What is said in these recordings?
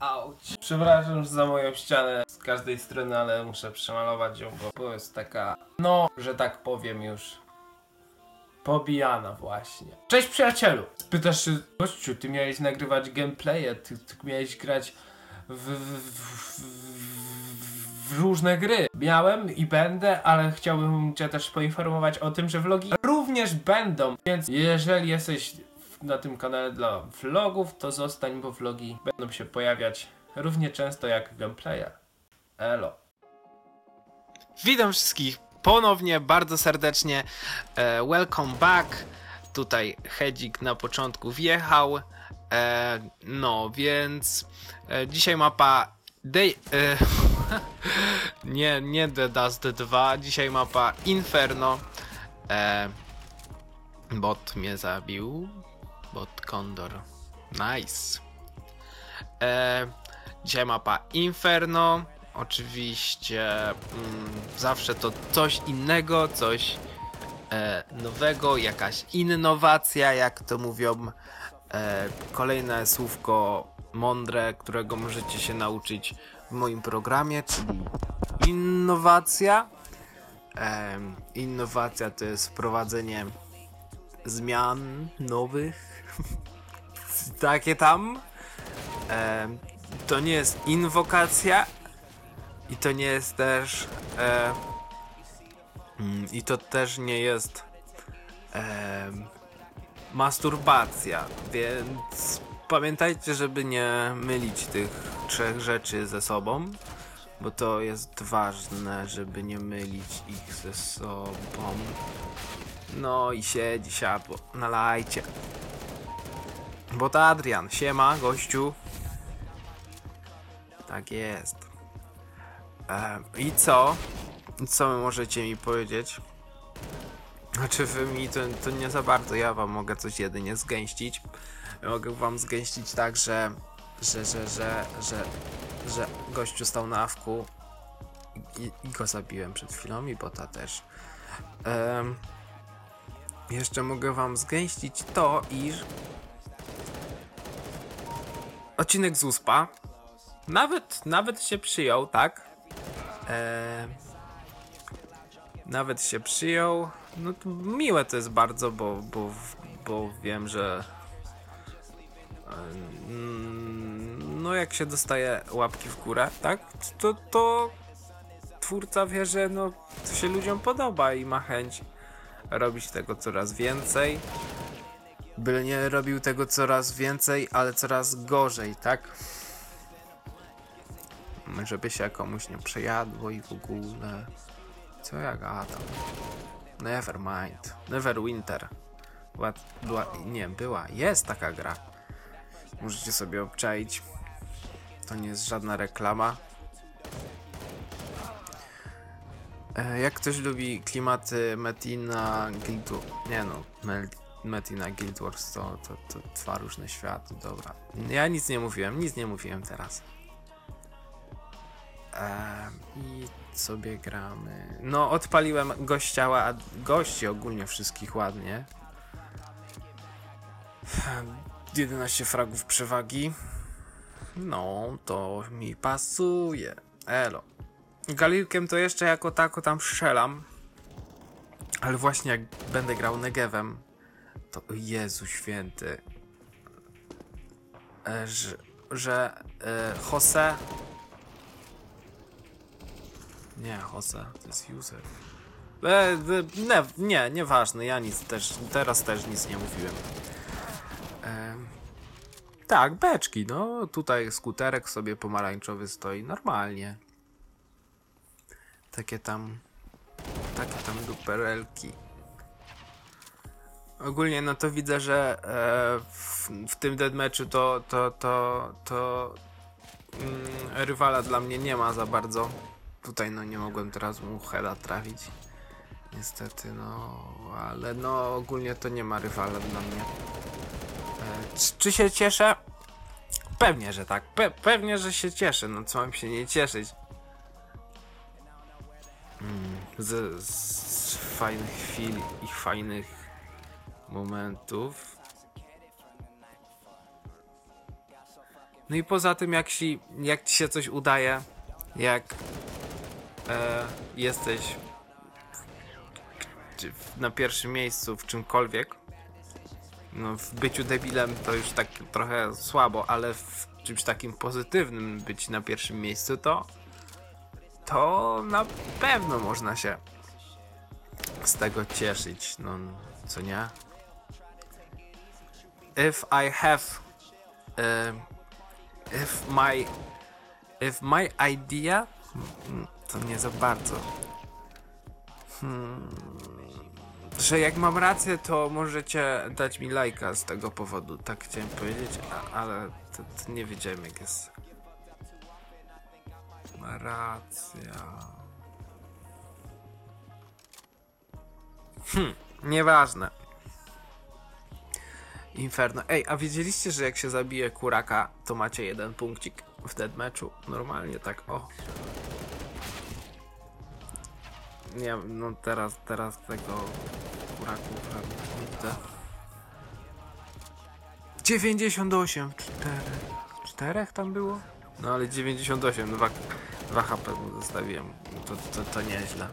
Auć. Przepraszam za moją ścianę z każdej strony, ale muszę przemalować ją, bo, jest taka, no, że tak powiem już, pobijana właśnie. Cześć przyjacielu! Spytasz się, gościu, ty miałeś nagrywać gameplaye, ty, ty miałeś grać w, w, w, w, w różne gry. Miałem i będę, ale chciałbym cię też poinformować o tym, że vlogi również będą, więc jeżeli jesteś na tym kanale dla vlogów, to zostań, bo vlogi będą się pojawiać równie często jak gameplaye. Elo. Witam wszystkich ponownie bardzo serdecznie. E, welcome back. Tutaj Hedzik na początku wjechał. E, no, więc e, dzisiaj mapa Day. Nie, nie The Dust 2. Dzisiaj mapa Inferno. Bot mnie zabił. Bot Condor. Nice. E, dzisiaj mapa Inferno. Oczywiście mm, zawsze to coś innego, coś e, nowego, jakaś innowacja, jak to mówią. E, kolejne słówko mądre, którego możecie się nauczyć w moim programie, czyli innowacja. E, innowacja to jest wprowadzenie zmian nowych. Takie tam. E, to nie jest inwokacja, i to nie jest też. E, I to też nie jest. E, masturbacja, więc pamiętajcie, żeby nie mylić tych trzech rzeczy ze sobą, bo to jest ważne, żeby nie mylić ich ze sobą. No i siedzi siadło na lajcie. Bo to Adrian, siema gościu. Tak jest. E, I co? Co możecie mi powiedzieć? Znaczy wy mi to, to nie za bardzo, ja wam mogę coś jedynie zgęścić. Mogę wam zgęścić tak, że że, że, że, że, że gościu stał na awku i, i go zabiłem przed chwilą i bota też. Em, jeszcze mogę wam zgęścić to, iż odcinek z USPA nawet, nawet się przyjął, tak? Eee, nawet się przyjął. No to miłe to jest bardzo, bo, bo, bo wiem, że mm, no jak się dostaje łapki w górę, tak? To, to twórca wie, że no to się ludziom podoba i ma chęć robić tego coraz więcej. By nie robił tego coraz więcej, ale coraz gorzej, tak? żeby się komuś nie przejadło i w ogóle. Co ja gadam? Nevermind. Neverwinter. Była, była, nie, była, jest taka gra. Możecie sobie obczaić. To nie jest żadna reklama. E, jak ktoś lubi klimaty Metina Guild Nie no, Mel Metina Guild Wars to, to, to dwa różne światy, dobra. Ja nic nie mówiłem, nic nie mówiłem teraz. I sobie gramy. No, odpaliłem gościała, a gości ogólnie wszystkich ładnie. 11 fragów przewagi. No, to mi pasuje. Elo. Galilkiem to jeszcze jako tako tam strzelam. Ale właśnie jak będę grał Negewem, to Jezu święty. E, że, że e, Jose nie, Jose, to jest user. E, e, nie, nie, nieważne, ja nic też, teraz też nic nie mówiłem. E, tak, beczki, no, tutaj skuterek sobie pomarańczowy stoi, normalnie. Takie tam, takie tam duperelki. Ogólnie no to widzę, że e, w, w tym deadmatchu to, to, to, to mm, rywala dla mnie nie ma za bardzo. Tutaj no nie mogłem teraz mu heada trafić. Niestety, no, ale no ogólnie to nie ma rywala dla mnie. E, czy, się cieszę? Pewnie, że tak. Pe pewnie, że się cieszę. No co mam się nie cieszyć? Mm, z, z fajnych chwil i fajnych momentów. No i poza tym, jak ci, jak ci się coś udaje, jak e, jesteś w- na pierwszym miejscu w czymkolwiek, no w byciu debilem to już tak trochę słabo, ale w czymś takim pozytywnym być na pierwszym miejscu, to to na pewno można się z tego cieszyć, no co nie? If I have um, if my if my idea Mm, to nie za bardzo. Hmm, że jak mam rację to możecie dać mi lajka z tego powodu tak chciałem powiedzieć a, ale to, to nie wiedziałem jak jest. Racja Hmm, nieważne. Inferno. Ej, a wiedzieliście, że jak się zabije kuraka, to macie jeden punkcik w deathmatchu? Normalnie tak, o. Nie, no teraz, teraz tego kuraku widzę. 98, 4. Czterech tam było? No ale 98, 2, 2 HP mu zostawiłem. To, to, to nieźle.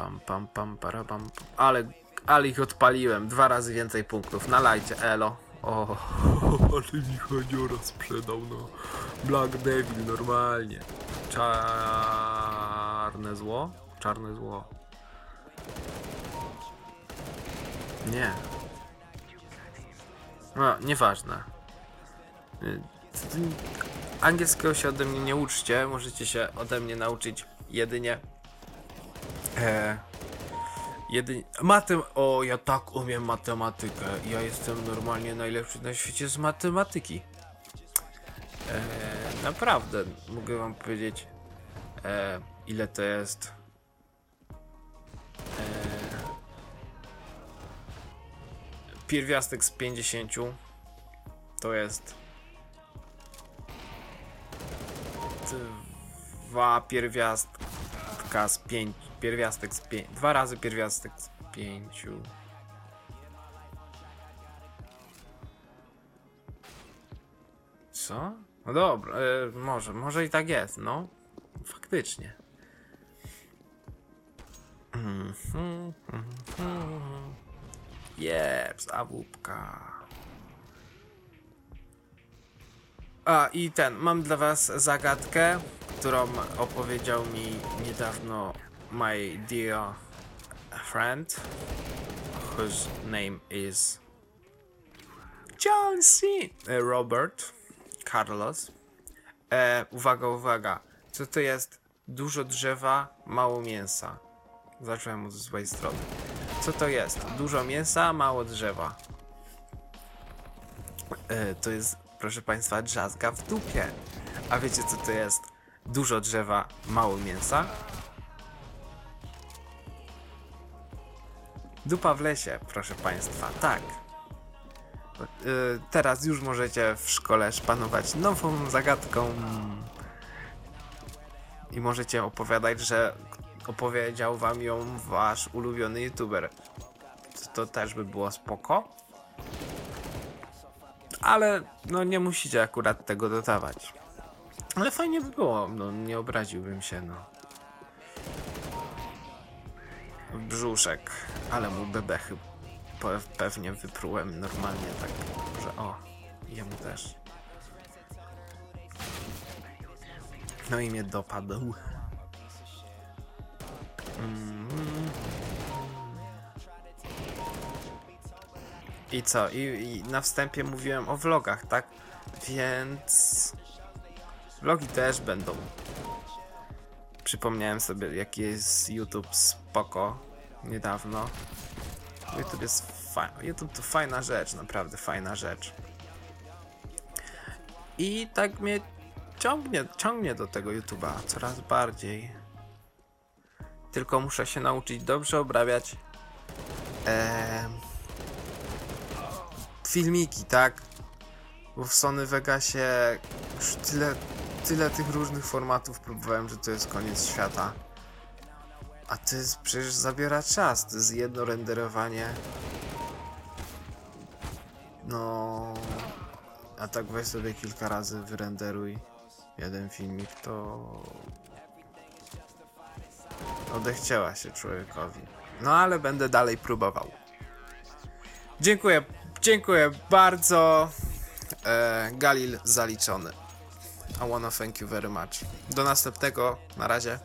Pam, pam, pam, para, pam, pam. Ale, ale ich odpaliłem. Dwa razy więcej punktów. Nalajcie, elo. O, ale mi chodziora sprzedał, no. Black Devil, normalnie. Czarne zło? Czarne zło. Nie. No, nieważne. Y, Angielskiego się ode mnie nie uczcie. Możecie się ode mnie nauczyć jedynie E, jedynie. Matem. O, ja tak umiem matematykę. Ja jestem normalnie najlepszy na świecie z matematyki. E, naprawdę, mogę wam powiedzieć, e, ile to jest. E, pierwiastek z 50 to jest. Dwa pierwiastka z 5. Pierwiastek z 5. Dwa razy pierwiastek z 5. Co? No dobra, e, może, może i tak jest, no. Faktycznie. Jeps, awupka. A i ten, mam dla was zagadkę, którą opowiedział mi niedawno my dear friend, whose name is John C. e, Robert Carlos. E, uwaga, uwaga. Co to jest? Dużo drzewa, mało mięsa. Zacząłem od złej strony. Co to jest? Dużo mięsa, mało drzewa. E, to jest, proszę Państwa, drzazga w dupie. A wiecie co to jest? Dużo drzewa, mało mięsa? Dupa w lesie, proszę Państwa, tak. Y, teraz już możecie w szkole szpanować nową zagadką. I możecie opowiadać, że opowiedział wam ją wasz ulubiony youtuber. To też by było spoko. Ale no nie musicie akurat tego dodawać. Ale fajnie by było, no nie obraziłbym się, no. Brzuszek, ale mu bebechy pe- pewnie wyprułem normalnie tak, że o, jemu też. No i mnie dopadł. Mm. I co? I, I na wstępie mówiłem o vlogach, tak? Więc vlogi też będą. Przypomniałem sobie, jaki jest YouTube spoko niedawno. YouTube jest fajny. YouTube to fajna rzecz, naprawdę fajna rzecz. I tak mnie ciągnie, ciągnie do tego YouTube'a coraz bardziej. Tylko muszę się nauczyć dobrze obrabiać em, filmiki, tak? Bo w Sony Vegasie już tyle, tyle tych różnych formatów próbowałem, że to jest koniec świata. A to jest przecież zabiera czas. To jest jedno renderowanie. No. A tak weź sobie kilka razy wyrenderuj jeden filmik, to. Odechciała się człowiekowi. No ale będę dalej próbował. Dziękuję, dziękuję bardzo. E, Galil zaliczony. I wanna thank you very much. Do następnego. Na razie.